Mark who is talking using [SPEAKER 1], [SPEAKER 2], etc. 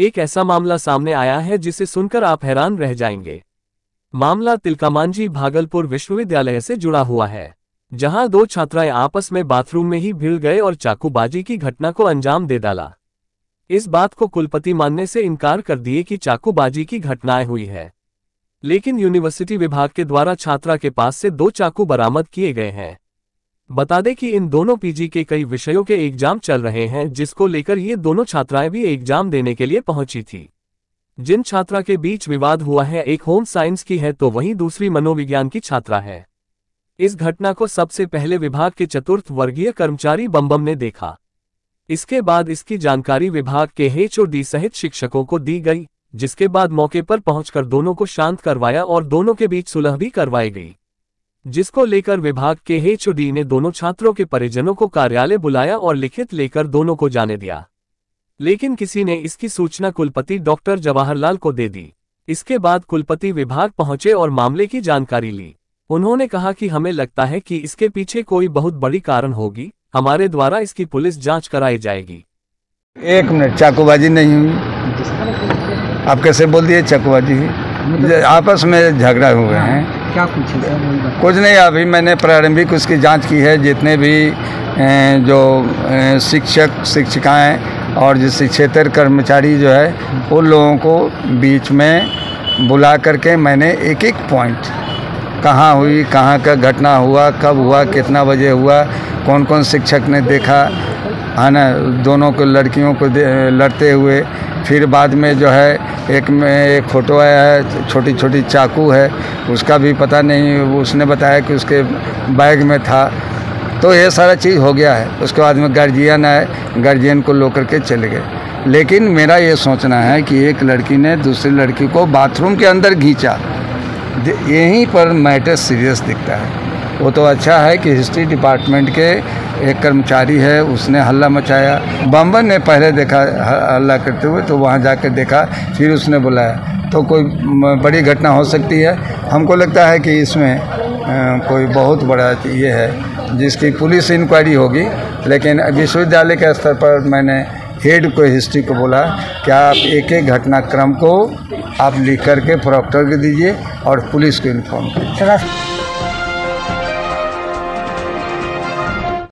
[SPEAKER 1] एक ऐसा मामला सामने आया है जिसे सुनकर आप हैरान रह जाएँगे। मामला तिलकामांझी भागलपुर विश्वविद्यालय से जुड़ा हुआ है, जहाँ दो छात्राएँ आपस में बाथरूम में ही भिड़ गए और चाकूबाजी की घटना को अंजाम दे डाला। इस बात को कुलपति मानने से इनकार कर दिए कि चाकूबाजी की घटनाएँ हुई है। लेकिन यूनिवर्सिटी विभाग के द्वारा छात्रा के पास से दो चाकू बरामद किए गए हैं। बता दें कि इन दोनों पीजी के कई विषयों के एग्ज़ाम चल रहे हैं, जिसको लेकर ये दोनों छात्राएँ भी एग्ज़ाम देने के लिए पहुँची थी। जिन छात्रा के बीच विवाद हुआ है, एक होम साइंस की है तो वहीं दूसरी मनोविज्ञान की छात्रा है। इस घटना को सबसे पहले विभाग के चतुर्थ वर्गीय कर्मचारी बम्बम ने देखा। इसके बाद इसकी जानकारी विभाग के डी सहित शिक्षकों को दी गई, जिसके बाद मौके पर पहुंचकर दोनों को शांत करवाया और दोनों के बीच सुलह भी करवाई गई। जिसको लेकर विभाग के डी ने दोनों छात्रों के परिजनों को कार्यालय बुलाया और लिखित लेकर दोनों को जाने दिया। लेकिन किसी ने इसकी सूचना कुलपति डॉक्टर जवाहरलाल को दे दी। इसके बाद कुलपति विभाग पहुँचे और मामले की जानकारी ली। उन्होंने कहा कि हमें लगता है कि इसके पीछे कोई बहुत बड़ी कारण होगी। हमारे द्वारा इसकी पुलिस जाँच कराई जाएगी।
[SPEAKER 2] एक मिनट चाकूबाजी नहीं हुई। आप कैसे बोल दिए? चाकूबाजी आपस में झगड़ा हुए हैं।
[SPEAKER 3] क्या कुछ है
[SPEAKER 2] कुछ नहीं, अभी मैंने प्रारंभिक उसकी जाँच की है, जितने भी जो शिक्षक, शिक्षिकाएँ और जैसे क्षेत्र कर्मचारी जो है, उन लोगों को बीच में बुला करके मैंने एक एक पॉइंट कहाँ हुई, कहाँ का घटना हुआ, कब हुआ, कितना बजे हुआ कौन कौन शिक्षक ने देखा, है ना, दोनों को, लड़कियों को लड़ते हुए फिर बाद में जो है, एक में एक फ़ोटो आया है छोटी छोटी चाकू है, उसका भी पता नहीं, उसने बताया कि उसके बैग में था। तो ये सारा चीज़ हो गया है। उसके बाद में गार्जियन आए गार्जियन को लो करके चले गए। लेकिन मेरा ये सोचना है कि एक लड़की ने दूसरी लड़की को बाथरूम के अंदर घींचा। यहीं पर मैटर सीरियस दिखता है। वो तो अच्छा है कि हिस्ट्री डिपार्टमेंट के एक कर्मचारी है, उसने हल्ला मचाया। बम्बन ने पहले देखा हल्ला करते हुए तो वहाँ जाकर देखा, फिर उसने बुलाया। तो कोई बड़ी घटना हो सकती है। हमको लगता है कि इसमें कोई बहुत बड़ा ये है, जिसकी पुलिस इंक्वायरी होगी। लेकिन विश्वविद्यालय के स्तर पर मैंने हेड को हिस्ट्री को बोला कि आप एक एक घटनाक्रम को आप लिख करके प्रोक्टर को दीजिए और पुलिस को इन्फॉर्म कीजिए।